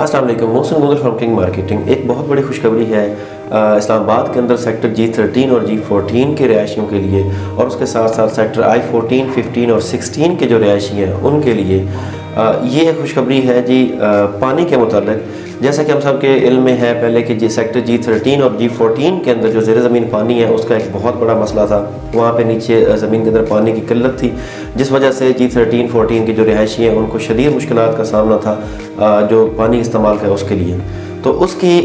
Aslam Mohsin Google from king marketing एक बहुत बड़ी खुशखबरी है इस्लामाबाद के अंदर सेक्टर जी थर्टीन और जी फोर्टीन के रिहायशियों के लिए और उसके साथ साथ सेक्टर आई फोर्टीन फिफ्टीन और सिक्सटीन के जो रिहायशी हैं, उनके लिए। ये है खुशखबरी है जी पानी के मतलब जैसा कि हम सब के इल्म में है, पहले कि जी सेक्टर जी थर्टीन और जी फोर्टीन के अंदर जो ज़र ज़मीन पानी है, उसका एक बहुत बड़ा मसला था। वहाँ पे नीचे ज़मीन के अंदर पानी की किल्लत थी, जिस वजह से जी थर्टीन, फोर्टीन के जो रिहायशी हैं, उनको शदीद मुश्किल का सामना था जो पानी इस्तेमाल का उसके लिए। तो उसकी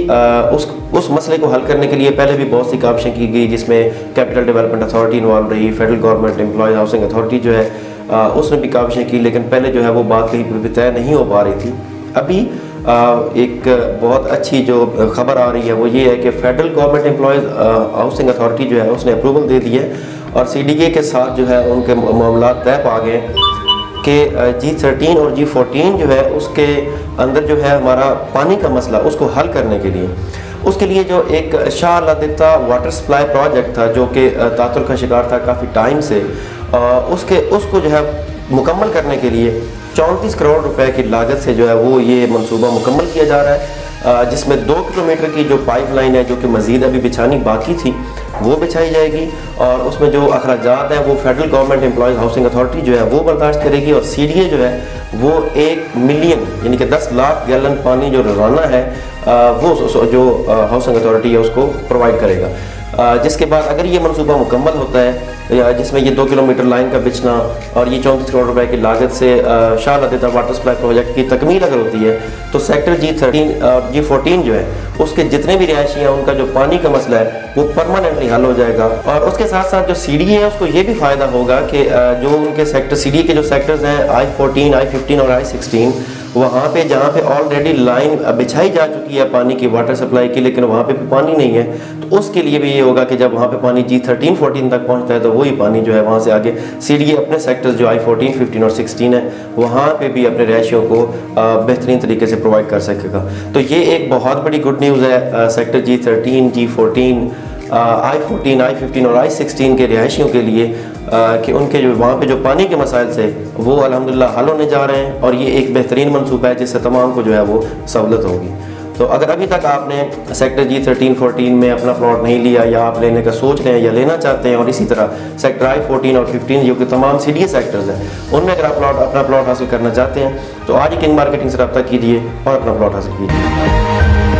उस उस मसले को हल करने के लिए पहले भी बहुत सी काविशें की गई, जिसमें कैपिटल डेवलपमेंट अथॉरिटी इन्वॉल्व रही, federal government employees housing authority जो है उसने भी काविशें की लेकिन पहले जो है वो बात कहीं पर भी तय नहीं हो पा रही थी। अभी आ, एक बहुत अच्छी जो खबर आ रही है वो ये है कि federal government employees housing authority जो है उसने अप्रूवल दे दी है और सी के साथ जो है उनके मामला तय पा गए कि जी थर्टीन और जी फोर्टीन जो है उसके अंदर जो है हमारा पानी का मसला उसको हल करने के लिए। उसके लिए जो एक शाह वाटर सप्लाई प्रोजेक्ट था, जो कि तातुल का शिकार था काफ़ी टाइम से उसके, उसको जो है मुकम्मल करने के लिए चौंतीस करोड़ रुपए की लागत से जो है वो ये मनसूबा मुकम्मल किया जा रहा है। जिसमें दो किलोमीटर की जो पाइप लाइन है, जो कि मज़ीद अभी बिछानी बाकी थी, वो बिछाई जाएगी और उसमें जो अखराज हैं, वो federal government employees housing authority जो है वो बर्दाश्त करेगी और CDA जो है वो एक मिलियन यानी कि दस लाख गैलन पानी जो रोज़ाना है वो जो हाउसिंग अथॉरिटी है, उसको प्रोवाइड करेगा। जिसके बाद अगर ये मनसूबा मुकम्मल होता है जिसमें ये दो किलोमीटर लाइन का बिछना, और ये चौंतीस करोड़ रुपए की लागत से शाह वाटर सप्लाई प्रोजेक्ट की तकमील अगर होती है तो सेक्टर जी थर्टीन और जी फोर्टीन जो है, उसके जितने भी रिहायशी हैं, उनका जो पानी का मसला है, वो परमानेंटली हल हो जाएगा। और उसके साथ साथ जो सी है, उसको ये भी फ़ायदा होगा कि जो उनके सेक्टर सी के जो सेक्टर्स हैं आई फोर्टीन आई फिफ्टीन और आई सिक्सटीन वहाँ पे जहाँ पे ऑलरेडी लाइन बिछाई जा चुकी है पानी की वाटर सप्लाई की, लेकिन वहाँ पे पानी नहीं है तो उसके लिए भी ये होगा कि जब वहाँ पे पानी जी थर्टीन फोर्टीन तक पहुँचता है तो वही पानी जो है, वहाँ से आगे सी अपने सेक्टर्स जो आई फोर्टीन फिफ्टीन और सिक्सटीन है, वहाँ पे भी अपने रहायशियों को बेहतरीन तरीके से प्रोवाइड कर सकेगा तो ये एक बहुत बड़ी गुड न्यूज़ है sector G thirteen G fourteen I fourteen I fifteen और आई सिक्सटीन के रिहायशियों के लिए आ, कि उनके जो वहाँ पे जो पानी के मसाइल से वो अलहमदिल्ला हल होने जा रहे हैं और ये एक बेहतरीन मनसूबा है जिससे तमाम को जो है वो सहूलत होगी। तो अगर अभी तक आपने सेक्टर जी थर्टीन फोर्टीन में अपना प्लॉट नहीं लिया या आप लेने का सोच रहे हैं या लेना चाहते हैं और इसी तरह सेक्टर आई फोर्टीन और फिफ्टीन जो कि तमाम सी डी सेक्टर्स हैं, उनमें अगर आप प्लॉट अपना प्लॉट हासिल करना चाहते हैं तो आज ही किंग मार्केटिंग से रब्ता कीजिए और अपना प्लॉट हासिल कीजिए।